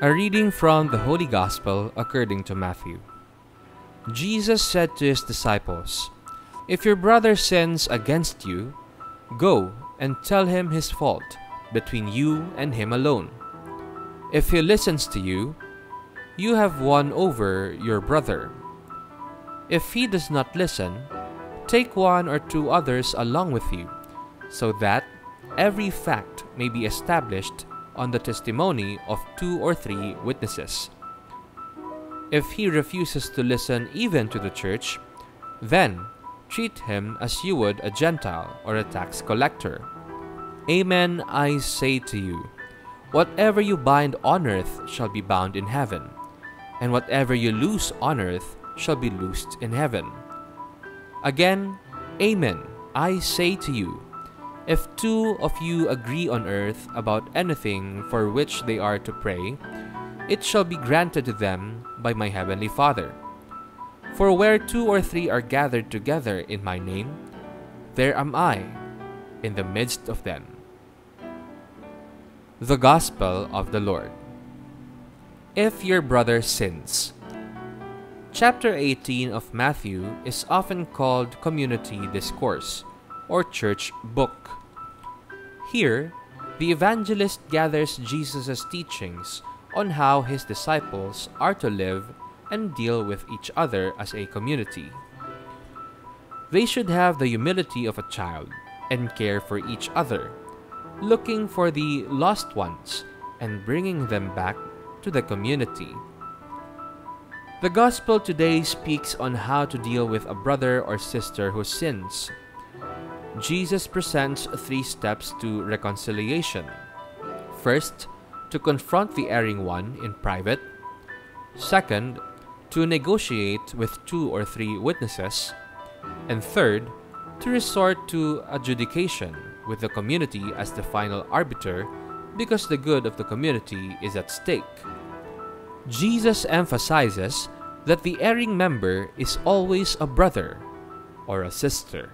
A reading from the Holy Gospel according to Matthew. Jesus said to his disciples, If your brother sins against you, go and tell him his fault between you and him alone. If he listens to you, you have won over your brother. If he does not listen, take one or two others along with you, so that every fact may be established on the testimony of two or three witnesses. If he refuses to listen even to the church, then treat him as you would a Gentile or a tax collector. Amen, I say to you, whatever you bind on earth shall be bound in heaven, and whatever you loose on earth shall be loosed in heaven. Again, Amen, I say to you, if two of you agree on earth about anything for which they are to pray, it shall be granted to them by my heavenly Father. For where two or three are gathered together in my name, there am I in the midst of them. The Gospel of the Lord. If your brother sins. Chapter 18 of Matthew is often called Community Discourse or Church Book. Here, the evangelist gathers Jesus' teachings on how his disciples are to live and deal with each other as a community. They should have the humility of a child and care for each other, looking for the lost ones and bringing them back to the community. The Gospel today speaks on how to deal with a brother or sister who sins. Jesus presents three steps to reconciliation. First, to confront the erring one in private. Second, to negotiate with two or three witnesses. And third, to resort to adjudication with the community as the final arbiter because the good of the community is at stake. Jesus emphasizes that the erring member is always a brother or a sister.